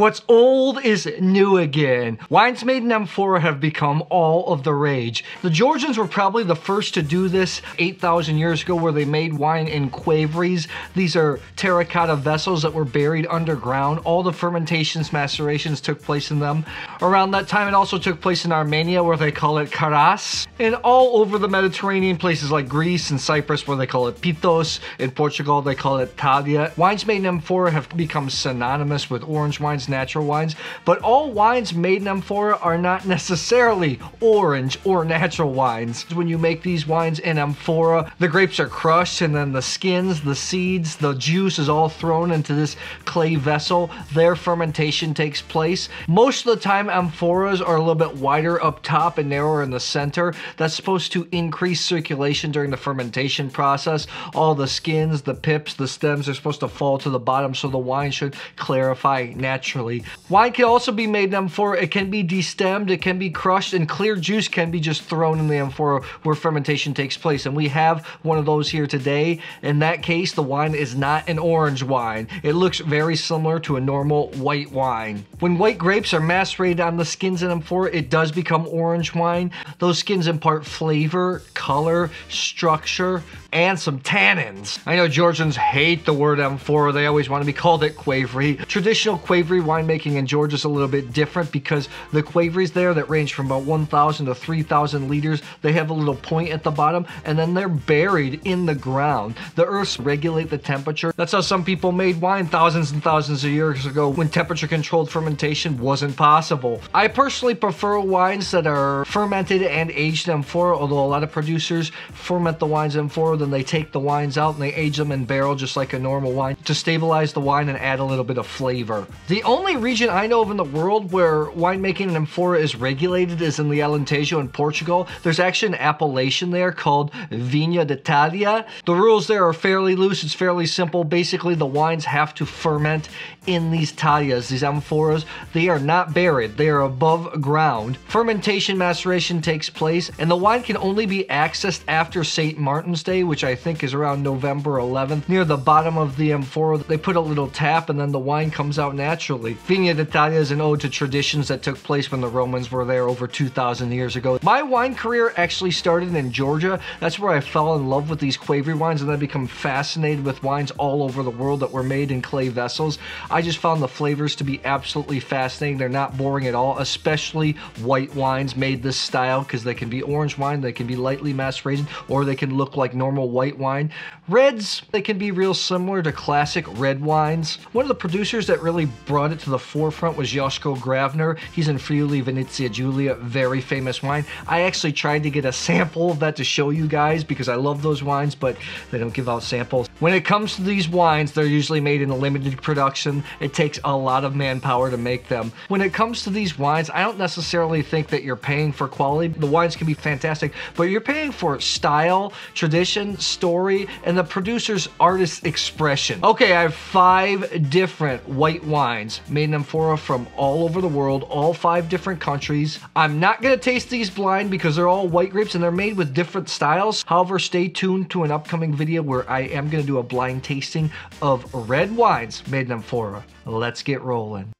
What's old is new again. Wines made in amphora have become all of the rage. The Georgians were probably the first to do this 8,000 years ago where they made wine in qvevris. These are terracotta vessels that were buried underground. All the fermentations, macerations took place in them. Around that time, it also took place in Armenia where they call it karas. And all over the Mediterranean, places like Greece and Cyprus where they call it pitos. In Portugal, they call it talha. Wines made in amphora have become synonymous with orange wines, natural wines, but all wines made in amphora are not necessarily orange or natural wines. When you make these wines in amphora, the grapes are crushed and then the skins, the seeds, the juice is all thrown into this clay vessel. Their fermentation takes place. Most of the time, amphoras are a little bit wider up top and narrower in the center. That's supposed to increase circulation during the fermentation process. All the skins, the pips, the stems are supposed to fall to the bottom so the wine should clarify naturally naturally. Wine can also be made in amphora. It can be destemmed, it can be crushed, and clear juice can be just thrown in the amphora where fermentation takes place. And we have one of those here today. In that case, the wine is not an orange wine. It looks very similar to a normal white wine. When white grapes are macerated on the skins in amphora, it does become orange wine. Those skins impart flavor, color, structure, and some tannins. I know Georgians hate the word amphora. They always want to be called it qvevri. Traditional winemaking in Georgia is a little bit different because the qvevris there that range from about 1,000 to 3,000 liters, they have a little point at the bottom and then they're buried in the ground. The earths regulate the temperature. That's how some people made wine thousands and thousands of years ago when temperature controlled fermentation wasn't possible. I personally prefer wines that are fermented and aged in amphora, although a lot of producers ferment the wines in amphora, then they take the wines out and they age them in barrel just like a normal wine to stabilize the wine and add a little bit of flavor. The only region I know of in the world where winemaking in amphora is regulated is in the Alentejo in Portugal. There's actually an appellation there called Vinho de Talha. The rules there are fairly loose. It's fairly simple. Basically, the wines have to ferment in these talhas, these amphoras. They are not buried. They are above ground. Fermentation maceration takes place, and the wine can only be accessed after St. Martin's Day, which I think is around November 11th. Near the bottom of the amphora, they put a little tap, and then the wine comes out naturally naturally. Vinho de Talha is an ode to traditions that took place when the Romans were there over 2,000 years ago. My wine career actually started in Georgia. That's where I fell in love with these qvevri wines and I become fascinated with wines all over the world that were made in clay vessels. I just found the flavors to be absolutely fascinating. They're not boring at all, especially white wines made this style because they can be orange wine, they can be lightly macerated, or they can look like normal white wine. Reds, they can be real similar to classic red wines. One of the producers that really brought it to the forefront was Josko Gravner. He's in Friuli Venezia Giulia, very famous wine. I actually tried to get a sample of that to show you guys because I love those wines, but they don't give out samples. When it comes to these wines, they're usually made in a limited production. It takes a lot of manpower to make them. When it comes to these wines, I don't necessarily think that you're paying for quality. The wines can be fantastic, but you're paying for style, tradition, story, and the producer's artist expression. Okay, I have five different white wines made in amphora from all over the world, all five different countries. I'm not gonna taste these blind because they're all white grapes and they're made with different styles. However, stay tuned to an upcoming video where I am gonna do a blind tasting of red wines made in amphora. Let's get rolling.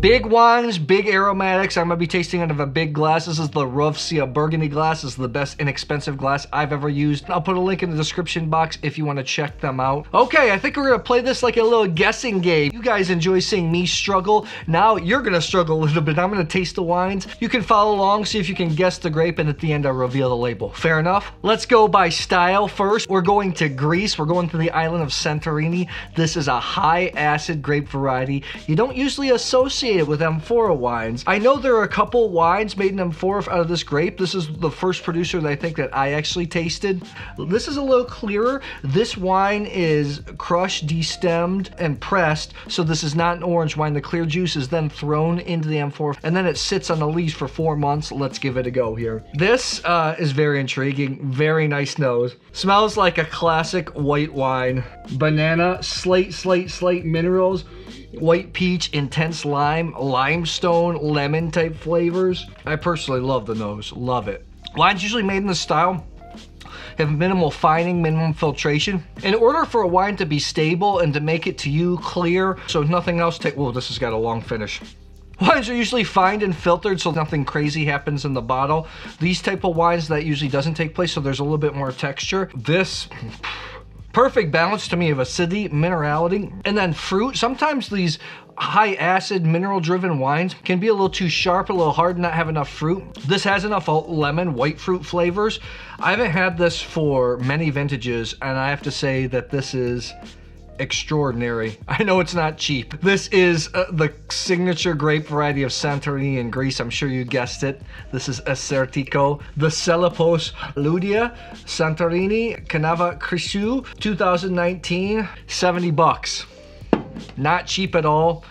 Big wines, big aromatics. I'm gonna be tasting out of a big glass. This is the Rovcia Burgundy glass. This is the best inexpensive glass I've ever used. I'll put a link in the description box if you wanna check them out. Okay, I think we're gonna play this like a little guessing game. You guys enjoy seeing me struggle. Now you're gonna struggle a little bit. I'm gonna taste the wines. You can follow along, see if you can guess the grape, and at the end I'll reveal the label. Fair enough? Let's go by style first. We're going to Greece. We're going to the island of Santorini. This is a high acid grape variety. You don't usually associate associated with amphora wines. I know there are a couple wines made in amphora out of this grape. This is the first producer that I think that I actually tasted. This is a little clearer. This wine is crushed, destemmed, and pressed. So this is not an orange wine. The clear juice is then thrown into the amphora and then it sits on the leaves for four months. Let's give it a go here. This uh, is very intriguing. Very nice nose. Smells like a classic white wine. Banana, slate, slate, slate minerals white peach, intense lime, limestone, lemon type flavors. I personally love the nose, love it. Wine's usually made in this style have minimal fining, minimum filtration. In order for a wine to be stable and to make it to you clear, so nothing else take, whoa, this has got a long finish. Wines are usually fined and filtered so nothing crazy happens in the bottle. These type of wines, that usually doesn't take place, so there's a little bit more texture. This, perfect balance to me of acidity, minerality, and then fruit. Sometimes these high acid mineral driven wines can be a little too sharp, a little hard, not have enough fruit. This has enough lemon, white fruit flavors. I haven't had this for many vintages and I have to say that this is extraordinary. I know it's not cheap. This is uh, the signature grape variety of Santorini in Greece. I'm sure you guessed it. This is Assyrtiko. The Tselepos Laudia Santorini Canava Chrysou 2019, 70 bucks. Not cheap at all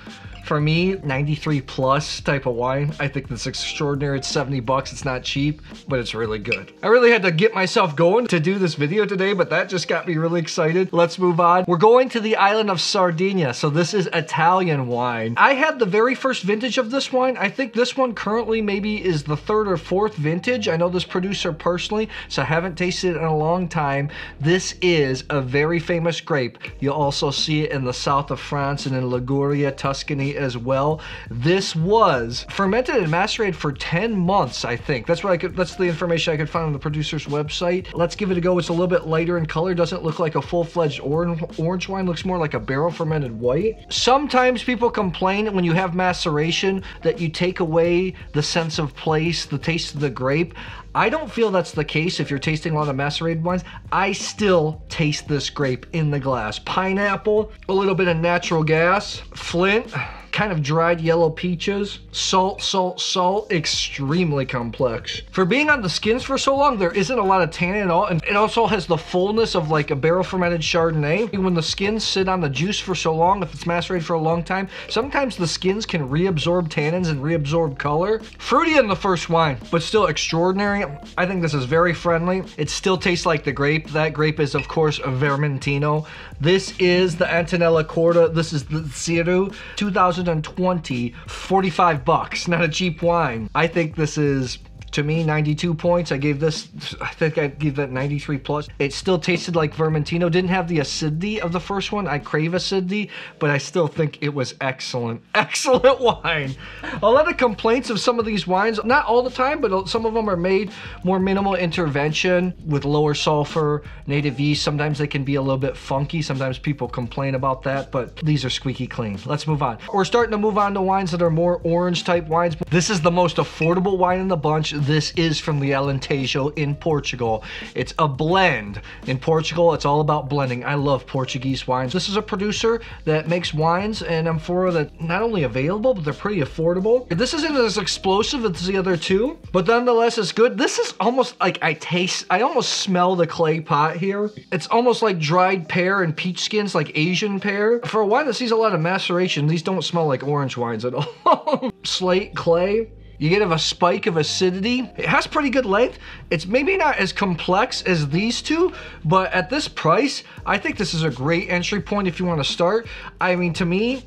for me, 93 plus type of wine. I think that's extraordinary. It's 70 bucks. It's not cheap, but it's really good. I really had to get myself going to do this video today, but that just got me really excited. Let's move on. We're going to the island of Sardinia. So this is Italian wine. I had the very first vintage of this wine. I think this one currently maybe is the third or fourth vintage. I know this producer personally, so I haven't tasted it in a long time. This is a very famous grape. You'll also see it in the south of France and in Liguria, Tuscany, as well. This was fermented and macerated for 10 months, I think. That's what I could, that's the information I could find on the producer's website. Let's give it a go. It's a little bit lighter in color. Doesn't look like a full-fledged orange, orange wine. Looks more like a barrel fermented white. Sometimes people complain when you have maceration that you take away the sense of place, the taste of the grape. I don't feel that's the case if you're tasting a lot of macerated wines. I still taste this grape in the glass. Pineapple, a little bit of natural gas, flint, kind of dried yellow peaches, salt, salt, salt, extremely complex. For being on the skins for so long, there isn't a lot of tannin at all, and it also has the fullness of like a barrel fermented Chardonnay. When the skins sit on the juice for so long, if it's macerated for a long time, sometimes the skins can reabsorb tannins and reabsorb color. Fruity in the first wine, but still extraordinary. I think this is very friendly. It still tastes like the grape. That grape is, of course, a Vermentino. This is the Antonella Corda. This is the Ziru 2020, 45 bucks. Not a cheap wine. I think this is to me 92 points. I gave this i think i gave that 93 plus. It still tasted like vermentino. Didn't have the acidity of the first one. I crave acidity but i still think it was excellent. Excellent wine. A lot of complaints of some of these wines. Not all the time but some of them are made more minimal intervention with lower sulfur native yeast. Sometimes they can be a little bit funky. Sometimes people complain about that but these are squeaky clean. Let's move on. We're starting to move on to wines that are more orange type wines. This is the most affordable wine in the bunch this is from the Alentejo in Portugal. It's a blend. In Portugal, it's all about blending. I love Portuguese wines. This is a producer that makes wines and amphora that not only available, but they're pretty affordable. This isn't as explosive as the other two, but nonetheless, it's good. This is almost like I taste, I almost smell the clay pot here. It's almost like dried pear and peach skins, like Asian pear. For a wine that sees a lot of maceration, these don't smell like orange wines at all. Slate clay. You get a spike of acidity. It has pretty good length. It's maybe not as complex as these two, but at this price, I think this is a great entry point if you want to start. I mean, to me,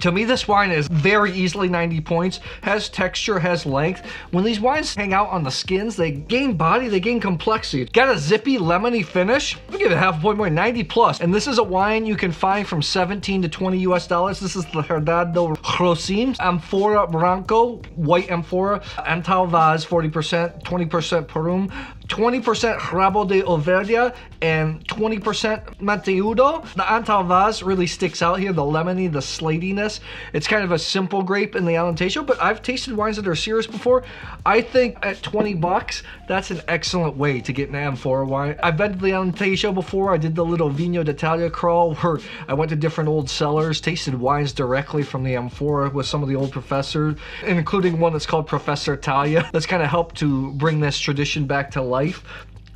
to me, this wine is very easily 90 points, has texture, has length. When these wines hang out on the skins, they gain body, they gain complexity. Got a zippy, lemony finish. I'll give it half a point more, 90 plus. And this is a wine you can find from 17 to 20 US dollars. This is the Herdade do Rocim Amphora Branco, white Amphora, Antao Vaz, 40%, 20% Perrum, 20% Rabo de Ovelha and 20% Manteúdo. The Antao Vaz really sticks out here, the lemony, the slatiness. It's kind of a simple grape in the Alentejo, but I've tasted wines that are serious before. I think at 20 bucks, that's an excellent way to get an amphora wine. I've been to the Alentejo before. I did the little Vinho de Talha crawl where I went to different old cellars, tasted wines directly from the amphora with some of the old professors, including one that's called Professor Italia. That's kind of helped to bring this tradition back to life life.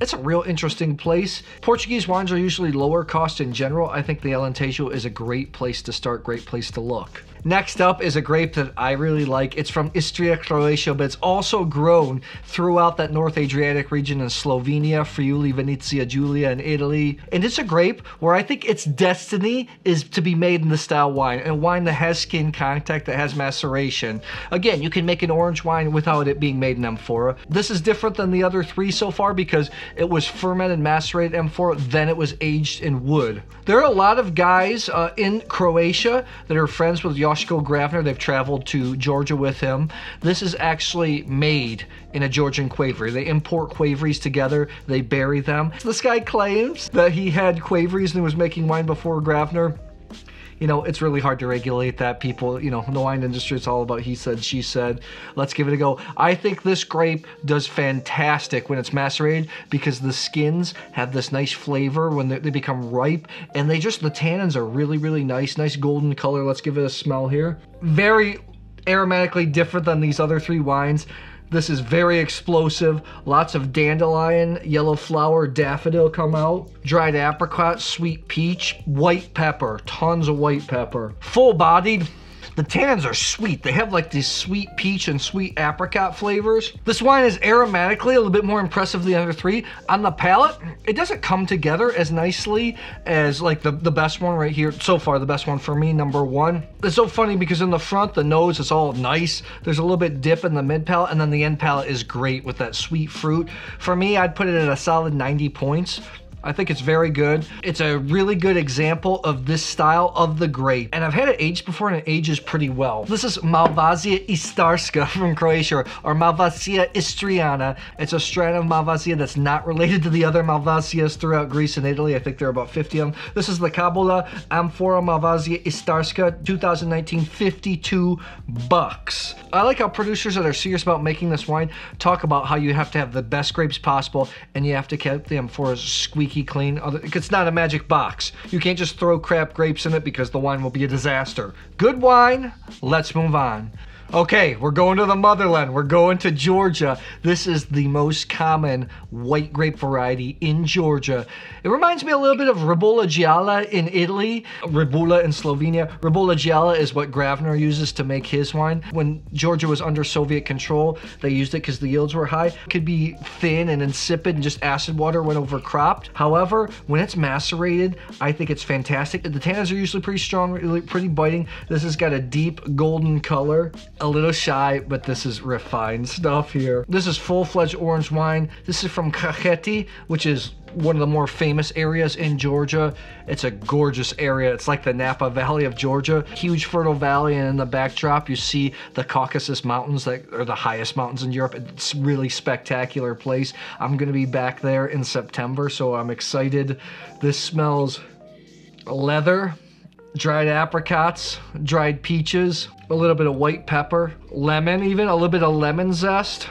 It's a real interesting place. Portuguese wines are usually lower cost in general. I think the Alentejo is a great place to start, great place to look. Next up is a grape that I really like. It's from Istria, Croatia, but it's also grown throughout that North Adriatic region in Slovenia, Friuli, Venezia, Giulia, and Italy. And it's a grape where I think its destiny is to be made in the style wine, and wine that has skin contact, that has maceration. Again, you can make an orange wine without it being made in amphora. This is different than the other three so far because it was fermented, macerated amphora, then it was aged in wood. There are a lot of guys uh, in Croatia that are friends with Joško Gravner. They've traveled to Georgia with him. This is actually made in a Georgian Qvevri. They import Qvevris together, they bury them. This guy claims that he had Qvevris and was making wine before Gravner you know, it's really hard to regulate that. People, you know, the wine industry, it's all about he said, she said. Let's give it a go. I think this grape does fantastic when it's macerated because the skins have this nice flavor when they, they become ripe and they just, the tannins are really, really nice. Nice golden color. Let's give it a smell here. Very aromatically different than these other three wines. This is very explosive. Lots of dandelion, yellow flower, daffodil come out. Dried apricot, sweet peach, white pepper, tons of white pepper. Full bodied, the tannins are sweet. They have like these sweet peach and sweet apricot flavors. This wine is aromatically a little bit more impressive than the other three. On the palate, it doesn't come together as nicely as like the, the best one right here. So far, the best one for me, number one. It's so funny because in the front, the nose is all nice. There's a little bit dip in the mid palate and then the end palate is great with that sweet fruit. For me, I'd put it at a solid 90 points. I think it's very good. It's a really good example of this style of the grape. And I've had it aged before and it ages pretty well. This is Malvasia Istarska from Croatia or Malvasia Istriana. It's a strain of Malvasia that's not related to the other Malvasias throughout Greece and Italy. I think there are about 50 of them. This is the Kabola Amphora Malvasia Istarska 2019, 52 bucks. I like how producers that are serious about making this wine talk about how you have to have the best grapes possible and you have to keep the amphoras squeaky squeaky clean. It's not a magic box. You can't just throw crap grapes in it because the wine will be a disaster. Good wine, let's move on. Okay, we're going to the motherland. We're going to Georgia. This is the most common white grape variety in Georgia. It reminds me a little bit of Ribolla Gialla in Italy, Ribolla in Slovenia. Ribolla Gialla is what Gravner uses to make his wine. When Georgia was under Soviet control, they used it because the yields were high. It could be thin and insipid and just acid water when overcropped. However, when it's macerated, I think it's fantastic. The tannins are usually pretty strong, really pretty biting. This has got a deep golden color a little shy, but this is refined stuff here. This is full-fledged orange wine. This is from Kakheti, which is one of the more famous areas in Georgia. It's a gorgeous area. It's like the Napa Valley of Georgia. Huge fertile valley, and in the backdrop, you see the Caucasus Mountains that are the highest mountains in Europe. It's really spectacular place. I'm gonna be back there in September, so I'm excited. This smells leather, dried apricots, dried peaches, a little bit of white pepper, lemon even, a little bit of lemon zest.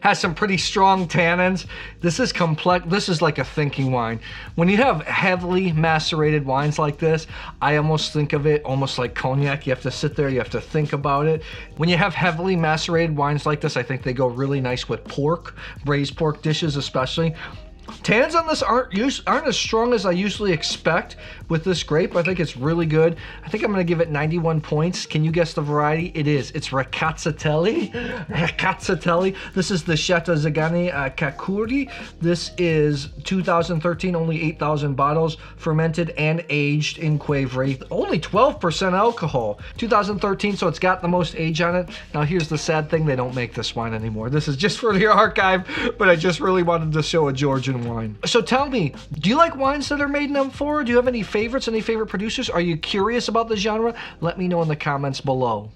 Has some pretty strong tannins. This is complex, this is like a thinking wine. When you have heavily macerated wines like this, I almost think of it almost like cognac. You have to sit there, you have to think about it. When you have heavily macerated wines like this, I think they go really nice with pork, braised pork dishes especially. Tans on this aren't aren't as strong as I usually expect with this grape. I think it's really good. I think I'm to give it 91 points. Can you guess the variety? It is. It's Rkatsiteli. Rkatsiteli. This is the Chateau Zegaani uh, Kakhuri. This is 2013, only 8,000 bottles, fermented and aged in Qvevri. Only 12% alcohol. 2013, so it's got the most age on it. Now here's the sad thing, they don't make this wine anymore. This is just for the archive, but I just really wanted to show a Georgian wine. So tell me, do you like wines that are made in amphora? Do you have any favorites, any favorite producers? Are you curious about the genre? Let me know in the comments below.